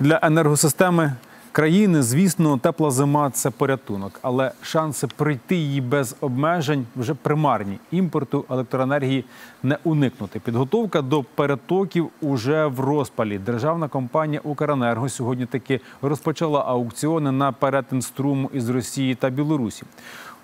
Для енергосистеми країни, звісно, тепла зима це порятунок, але шанси пройти її без обмежень вже примарні. Імпорту електроенергії не уникнути. Підготовка до перетоків уже в розпалі. Державна компанія Укренерго сьогодні таки розпочала аукціони на перетин струму із Росії та Білорусі.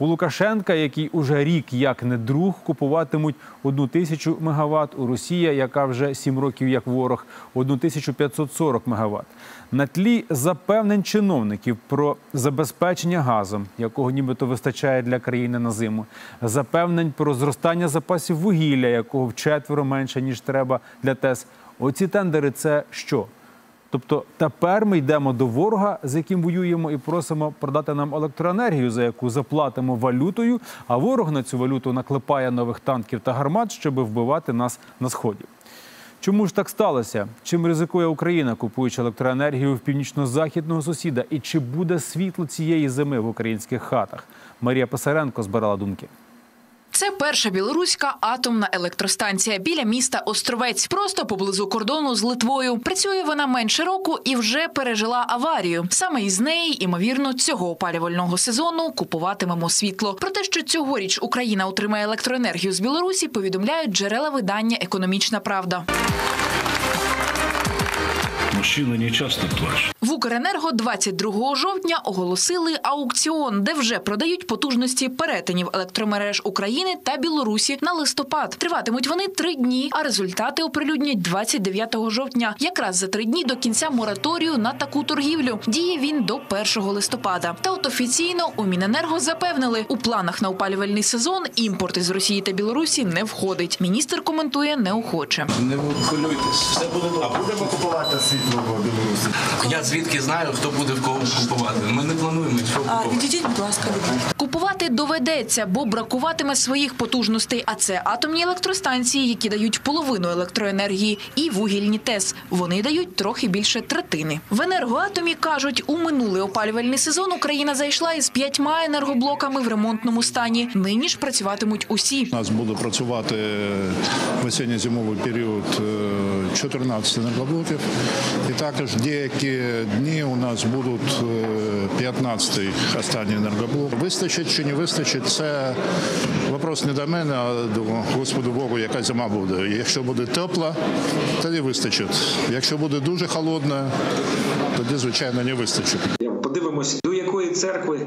У Лукашенка, який уже рік як не друг, купуватимуть одну тисячу мегаватт. У Росія, яка вже сім років як ворог, одну тисячу 540 мегаватт. На тлі запевнень чиновників про забезпечення газом, якого нібито вистачає для країни на зиму, запевнень про зростання запасів вугілля, якого вчетверо менше ніж треба для ТЕС. Оці тендери це що? Тобто тепер ми йдемо до ворога, з яким воюємо, і просимо продати нам електроенергію, за яку заплатимо валютою. А ворог на цю валюту наклепає нових танків та гармат, щоб вбивати нас на сході. Чому ж так сталося? Чим ризикує Україна, купуючи електроенергію в північно-західного сусіда? І чи буде світло цієї зими в українських хатах? Марія Писаренко збирала думки. Це перша білоруська атомна електростанція біля міста Островець, просто поблизу кордону з Литвою. Працює вона менше року і вже пережила аварію. Саме із неї, імовірно, цього опалювального сезону купуватимемо світло. Про те, що цьогоріч Україна отримає електроенергію з Білорусі, повідомляють джерела видання Економічна Правда. Мужчина не часто плачет. В Укренерго 22 жовтня оголосили аукціон, де вже продають потужності перетинів електромереж України та Білорусі на листопад. Триватимуть вони три дні, а результати оприлюднять 29 жовтня, якраз за три дні до кінця мораторію на таку торгівлю. Діє він до 1 листопада. Та от офіційно у Міненерго запевнили, у планах на опалювальний сезон імпорт із Росії та Білорусі не входить. Міністр коментує неохоче. Не хвилюйтесь, все буде добре. Будемо купувати світло Білорусі. Я звідки знаю, хто буде в кого купувати. Ми не плануємо А, купувати. Відійдіть, будь ласка. Купувати доведеться, бо бракуватиме своїх потужностей. А це атомні електростанції, які дають половину електроенергії, і вугільні ТЕС. Вони дають трохи більше третини. В енергоатомі кажуть, у минулий опалювальний сезон Україна зайшла із п'ятьма енергоблоками в ремонтному стані. Нині ж працюватимуть усі. У нас буде працювати в осінньо-зимовий період е, 14 енергоблоків. І також деякі дні у нас будуть е, 15-й останній енергоблок. Вистачить чи не вистачить, це вопрос не до мене, а до Господу Богу, яка зима буде. Якщо буде тепла, тоді вистачить. Якщо буде дуже холодна, тоді, звичайно, не вистачить. Подивимось, до якої церкви,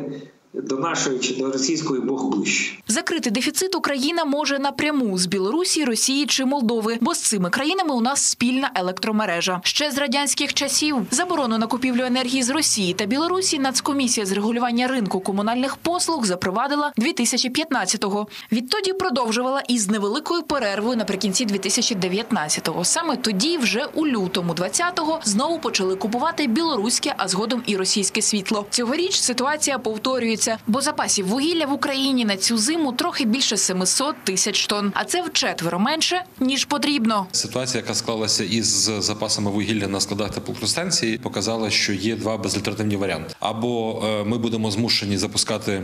до нашої чи до російської Бог ближче. Закрити дефіцит Україна може напряму з Білорусі, Росії чи Молдови, бо з цими країнами у нас спільна електромережа. Ще з радянських часів заборону на купівлю енергії з Росії та Білорусі Нацкомісія з регулювання ринку комунальних послуг запровадила 2015-го. Відтоді продовжувала із невеликою перервою наприкінці 2019-го. Саме тоді, вже у лютому 20-го, знову почали купувати білоруське, а згодом і російське світло. Цьогоріч ситуація повторюється, бо запасів вугілля в Україні на цю зиму трохи більше 700 тисяч тонн, а це вчетверо менше ніж потрібно. Ситуація, яка склалася із запасами вугілля на складах теплоелектростанції, показала, що є два безальтернативні варіанти: або е, ми будемо змушені запускати е,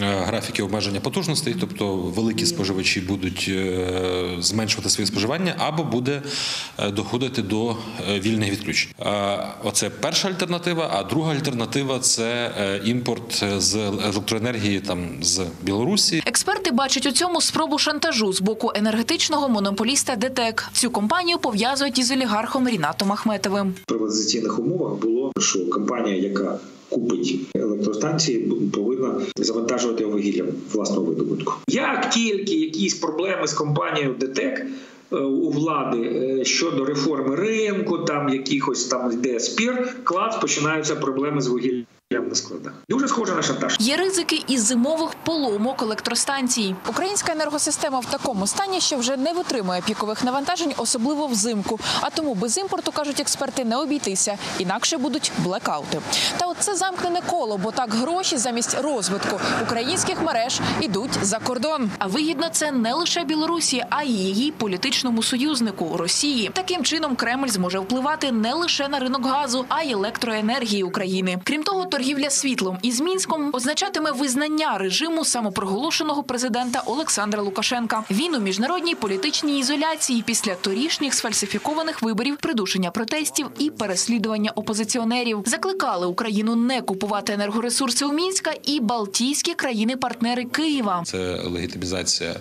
графіки обмеження потужностей, тобто великі споживачі будуть е, зменшувати своє споживання, або буде доходити до вільних відключень. Оце перша альтернатива. А друга альтернатива це імпорт з електроенергії там з Білорусі. Експерти бачать у цьому спробу шантажу з боку енергетичного монополіста ДТЕК. Цю компанію пов'язують із олігархом Рінатом Ахметовим. В приватизаційних умовах було, що компанія, яка купить електростанції, повинна завантажувати вугіллям власного видобутку. Як тільки якісь проблеми з компанією ДТЕК е, у влади е, щодо реформи ринку, там якихось там йде спір, клац починаються проблеми з вугіллям Дуже схоже на шантаж. Є ризики і зимових поломок електростанцій. Українська енергосистема в такому стані, що вже не витримує пікових навантажень, особливо взимку. А тому без імпорту кажуть експерти не обійтися, інакше будуть блекаути. Та от це замкнене коло, бо так гроші замість розвитку українських мереж ідуть за кордон. А вигідно це не лише Білорусі, а й її політичному союзнику Росії. Таким чином Кремль зможе впливати не лише на ринок газу, а й електроенергії України. Крім того, торгівля світлом із Мінськом означатиме визнання режиму самопроголошеного президента Олександра Лукашенка. Він у міжнародній політичній ізоляції після торішніх сфальсифікованих виборів, придушення протестів і переслідування опозиціонерів. Закликали Україну не купувати енергоресурси у Мінська і Балтійські країни-партнери Києва. Це легітимізація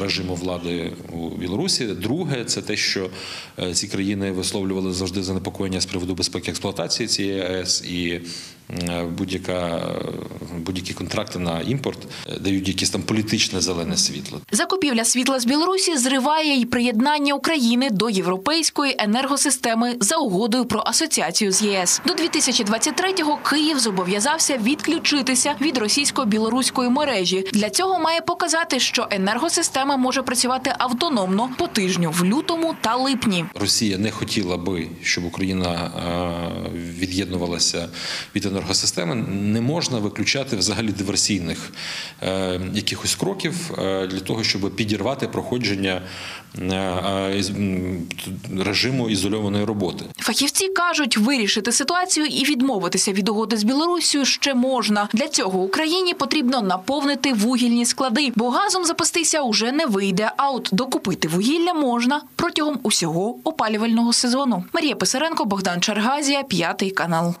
режиму влади у Білорусі. Друге, це те, що е, ці країни висловлювали завжди занепокоєння з приводу безпеки експлуатації цієї АЕС і будь-яка будь-які контракти на імпорт е, дають якесь там політичне зелене світло. Закупівля світла з Білорусі зриває й приєднання України до європейської енергосистеми за угодою про асоціацію з ЄС. До 2023-го Київ зобов'язався відключитися від російсько-білоруської мережі. Для цього має показати, що енергосистема може працювати автономно по тижню в лютому та липні. Росія не хотіла би, щоб Україна е, від'єднувалася від енергосистеми. Не можна виключати взагалі диверсійних е, якихось кроків е, для того, щоб підірвати проходження е, режиму ізольованої роботи. Фахівці кажуть, вирішити ситуацію і відмовитися від угоди з Білорусією ще можна. Для цього Україні потрібно наповнити вугільні склади, бо газом запастися уже не вийде. А от докупити вугілля можна протягом усього опалювального сезону. Марія Писаренко, Богдан Чаргазія, п'ятий канал.